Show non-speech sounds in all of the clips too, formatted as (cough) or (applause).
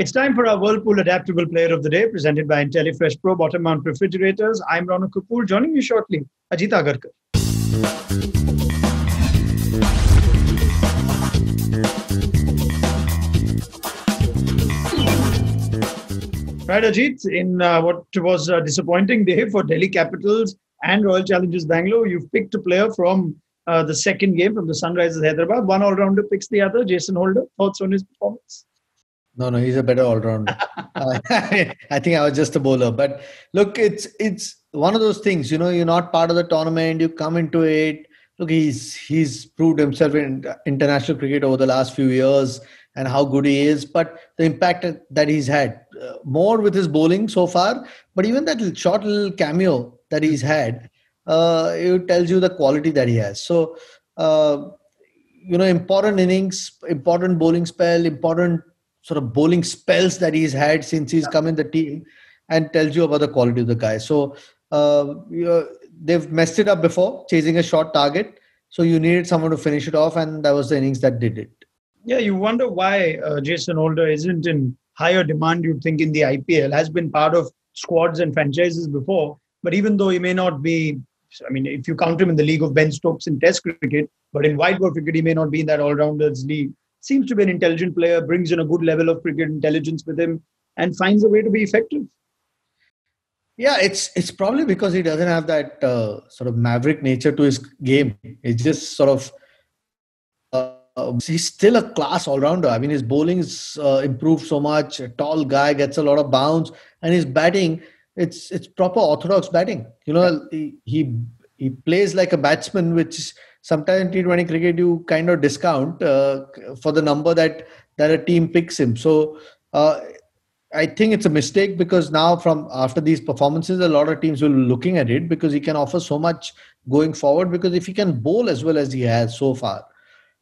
It's time for our Whirlpool Adaptable Player of the Day, presented by IntelliFresh Pro Bottom Mount Refrigerators. I'm Ronak Kapoor. Joining me shortly, Ajit Agarkar. Right, Ajit, in uh, what was a disappointing day for Delhi Capitals and Royal Challengers Bangalore, you've picked a player from uh, the second game from the Sunrisers Hyderabad. One all rounder picks the other, Jason Holder. Thoughts on his performance? No, no, he's a better all rounder. uh, (laughs) I think I was just a bowler. But look, it's it's one of those things. You know, you're not part of the tournament. You come into it. Look, he's he's proved himself in international cricket over the last few years and how good he is. But the impact that he's had uh, more with his bowling so far. But even that short little cameo that he's had, uh, it tells you the quality that he has. So. Uh, you know, important innings, important bowling spell, important sort of bowling spells that he's had since he's come in the team and tells you about the quality of the guy. So uh, they've messed it up before, chasing a short target. So you needed someone to finish it off, and that was the innings that did it. Yeah, you wonder why uh, Jason Holder isn't in higher demand, you'd think, in the IPL, has been part of squads and franchises before. But even though he may not be, I mean, if you count him in the league of Ben Stokes in Test cricket, but in white ball cricket, he may not be in that all rounders league seems to be an intelligent player, brings in a good level of cricket intelligence with him, and finds a way to be effective. Yeah, it's it's probably because he doesn't have that uh, sort of maverick nature to his game. It's just sort of uh, he's still a class all rounder. I mean, his bowling's uh, improved so much. A tall guy gets a lot of bounce, and his batting it's it's proper orthodox batting. You know, he, he he plays like a batsman, which sometimes in T20 cricket you kind of discount uh, for the number that that a team picks him. So uh, I think it's a mistake because now from after these performances, a lot of teams will be looking at it because he can offer so much going forward. Because if he can bowl as well as he has so far,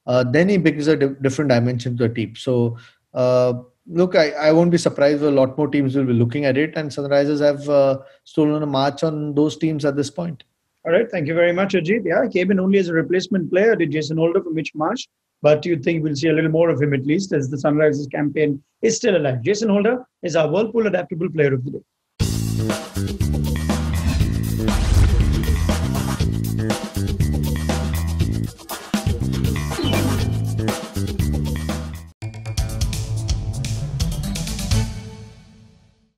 uh, then he brings a di- different dimension to the team. So. Uh, look, I, I won't be surprised if a lot more teams will be looking at it, and Sunrisers have uh, stolen a march on those teams at this point. All right. Thank you very much, Ajit. Yeah, he came in only as a replacement player to Jason Holder for Mitch Marsh, but you think we'll see a little more of him at least as the Sunrisers' campaign is still alive. Jason Holder is our Whirlpool Adaptable Player of the Day.